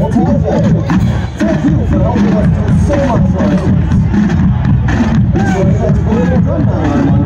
Thank you for helping us do so much for us. So we got to go to the gun.